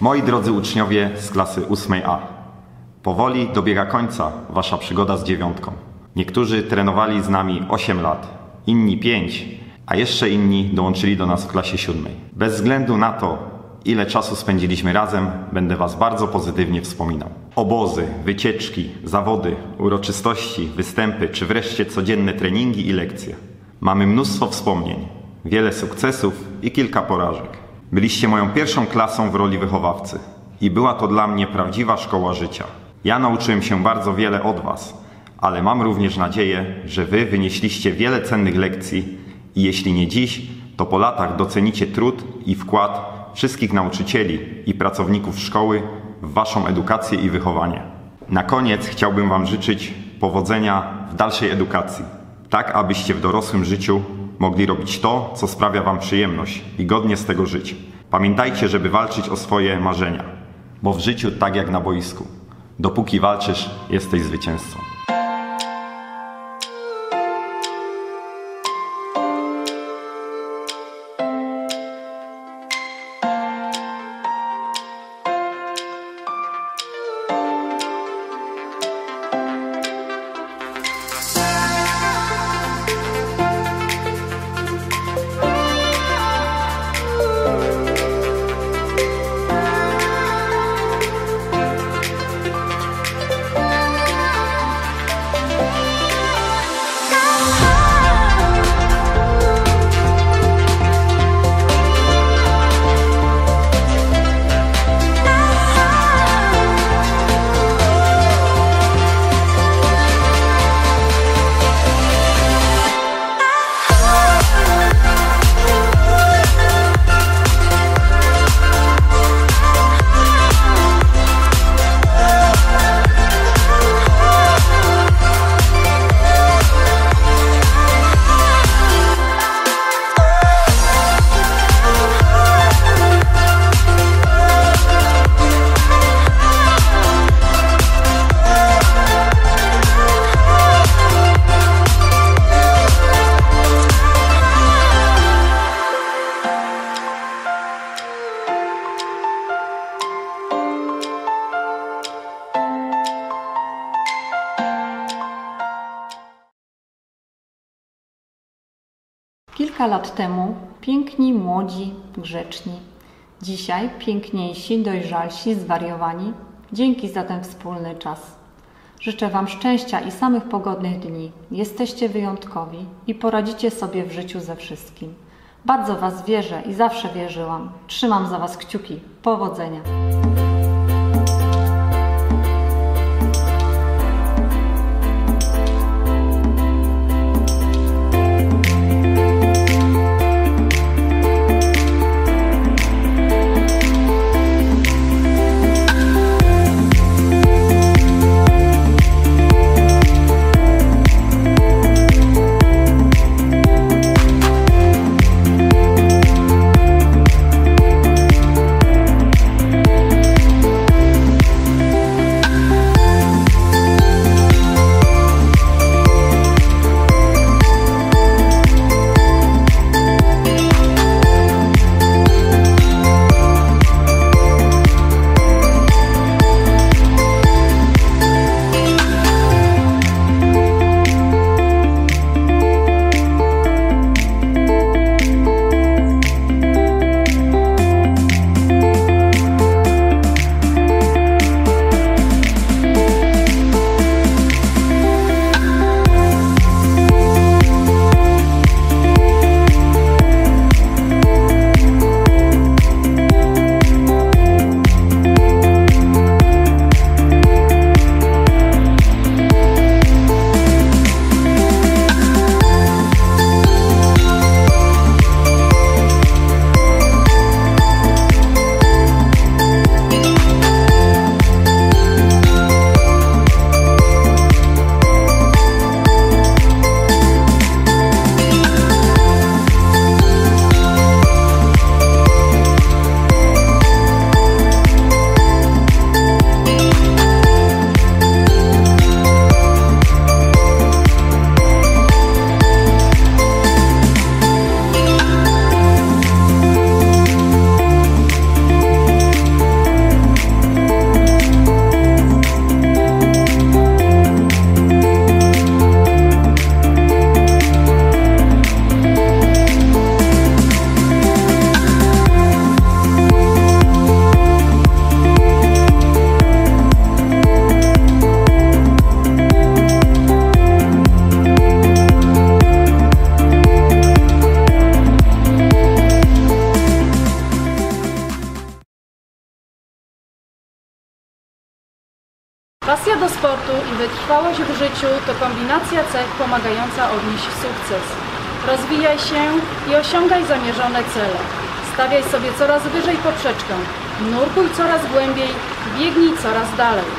Moi drodzy uczniowie z klasy 8A, powoli dobiega końca wasza przygoda z dziewiątką. Niektórzy trenowali z nami 8 lat, inni 5, a jeszcze inni dołączyli do nas w klasie 7. Bez względu na to, ile czasu spędziliśmy razem, będę was bardzo pozytywnie wspominał. Obozy, wycieczki, zawody, uroczystości, występy, czy wreszcie codzienne treningi i lekcje. Mamy mnóstwo wspomnień, wiele sukcesów i kilka porażek. Byliście moją pierwszą klasą w roli wychowawcy i była to dla mnie prawdziwa szkoła życia. Ja nauczyłem się bardzo wiele od Was, ale mam również nadzieję, że Wy wynieśliście wiele cennych lekcji i jeśli nie dziś, to po latach docenicie trud i wkład wszystkich nauczycieli i pracowników szkoły w Waszą edukację i wychowanie. Na koniec chciałbym Wam życzyć powodzenia w dalszej edukacji, tak abyście w dorosłym życiu mogli robić to, co sprawia Wam przyjemność i godnie z tego żyć. Pamiętajcie, żeby walczyć o swoje marzenia, bo w życiu tak jak na boisku. Dopóki walczysz, jesteś zwycięzcą. Kilka lat temu piękni, młodzi, grzeczni. Dzisiaj piękniejsi, dojrzalsi, zwariowani. Dzięki za ten wspólny czas. Życzę Wam szczęścia i samych pogodnych dni. Jesteście wyjątkowi i poradzicie sobie w życiu ze wszystkim. Bardzo Was wierzę i zawsze wierzyłam. Trzymam za Was kciuki. Powodzenia. Do sportu i wytrwałość w życiu to kombinacja cech pomagająca odnieść sukces. Rozwijaj się i osiągaj zamierzone cele. Stawiaj sobie coraz wyżej poprzeczkę. Nurkuj coraz głębiej, biegnij coraz dalej.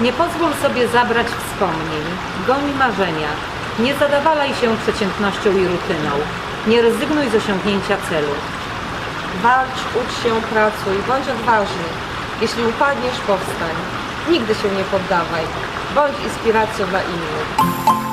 Nie pozwól sobie zabrać wspomnień, goń marzenia. Nie zadawalaj się przeciętnością i rutyną. Nie rezygnuj z osiągnięcia celu. Walcz, ucz się, pracuj, bądź odważny. Jeśli upadniesz, powstań. Nigdy się nie poddawaj. Bądź inspiracją dla innych.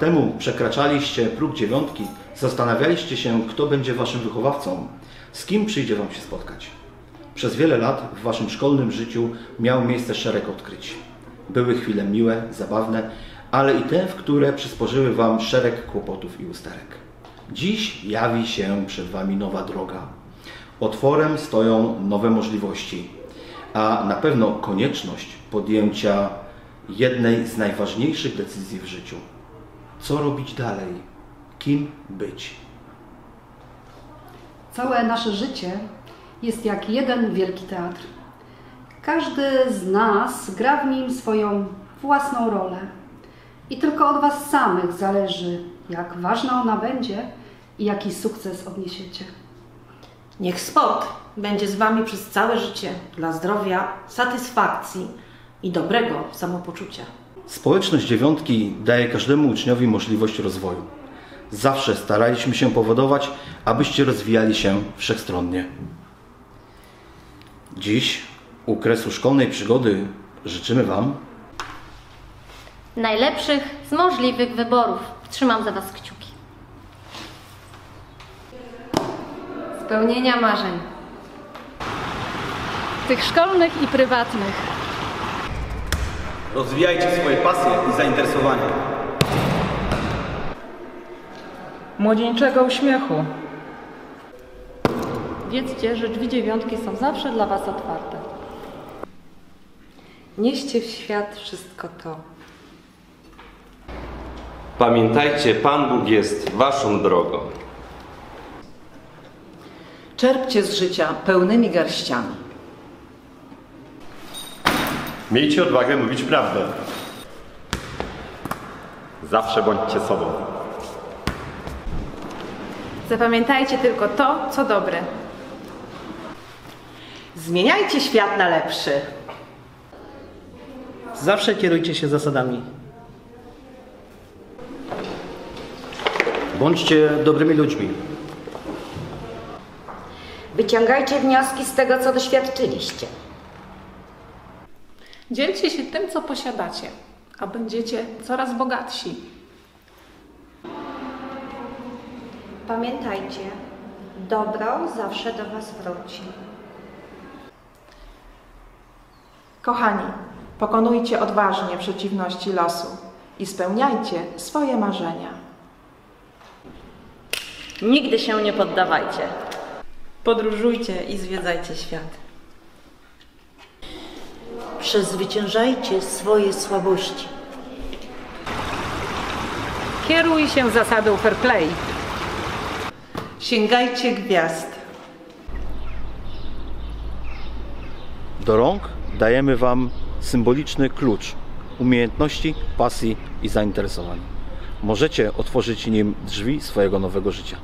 Temu przekraczaliście próg dziewiątki, zastanawialiście się, kto będzie waszym wychowawcą, z kim przyjdzie wam się spotkać. Przez wiele lat w waszym szkolnym życiu miał miejsce szereg odkryć. Były chwile miłe, zabawne, ale i te, w które przysporzyły wam szereg kłopotów i usterek. Dziś jawi się przed wami nowa droga. Otworem stoją nowe możliwości, a na pewno konieczność podjęcia jednej z najważniejszych decyzji w życiu. Co robić dalej? Kim być? Całe nasze życie jest jak jeden wielki teatr. Każdy z nas gra w nim swoją własną rolę. I tylko od Was samych zależy, jak ważna ona będzie i jaki sukces odniesiecie. Niech sport będzie z Wami przez całe życie dla zdrowia, satysfakcji i dobrego samopoczucia. Społeczność dziewiątki daje każdemu uczniowi możliwość rozwoju. Zawsze staraliśmy się powodować, abyście rozwijali się wszechstronnie. Dziś, u kresu szkolnej przygody, życzymy Wam Najlepszych z możliwych wyborów. Trzymam za Was kciuki. Spełnienia marzeń. Tych szkolnych i prywatnych. Rozwijajcie swoje pasje i zainteresowania. Młodzieńczego uśmiechu. Wiedzcie, że drzwi dziewiątki są zawsze dla Was otwarte. Nieście w świat wszystko to. Pamiętajcie, Pan Bóg jest waszą drogą. Czerpcie z życia pełnymi garściami. Miejcie odwagę mówić prawdę. Zawsze bądźcie sobą. Zapamiętajcie tylko to, co dobre. Zmieniajcie świat na lepszy. Zawsze kierujcie się zasadami. Bądźcie dobrymi ludźmi. Wyciągajcie wnioski z tego, co doświadczyliście. Dzielcie się tym, co posiadacie, a będziecie coraz bogatsi. Pamiętajcie, dobro zawsze do Was wróci. Kochani, pokonujcie odważnie przeciwności losu i spełniajcie swoje marzenia. Nigdy się nie poddawajcie. Podróżujcie i zwiedzajcie świat. Przezwyciężajcie swoje słabości. Kieruj się zasadą fair play. Sięgajcie gwiazd. Do rąk dajemy Wam symboliczny klucz umiejętności, pasji i zainteresowań. Możecie otworzyć nim drzwi swojego nowego życia.